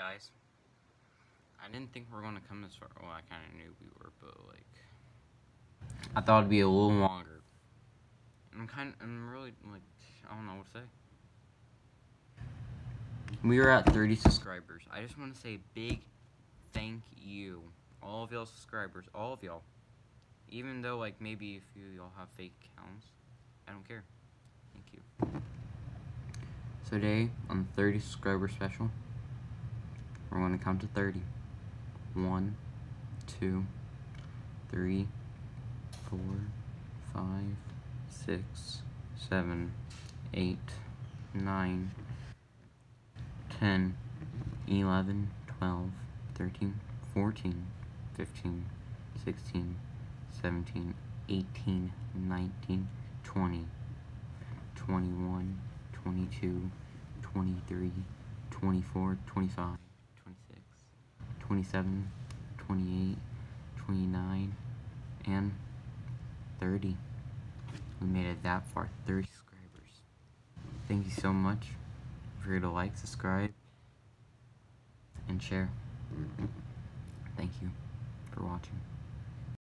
guys. I didn't think we were gonna come this far. Well, I kind of knew we were, but like, I thought it'd be a little longer. I'm kind. of... I'm really like. I don't know what to say. We are at 30 subscribers. I just want to say big thank you, all of y'all subscribers, all of y'all. Even though like maybe if you y'all have fake accounts, I don't care. Thank you. So today on the 30 subscriber special, going to count to 30. One, two, three, four, five, six, seven, eight, nine, ten, eleven, twelve, thirteen, fourteen, fifteen, sixteen, seventeen, eighteen, nineteen, twenty, twenty-one, twenty-two, twenty-three, twenty-four, twenty-five, 27, 28, 29, and 30. We made it that far, 30 subscribers. Thank you so much. for sure to like, subscribe, and share. Thank you for watching.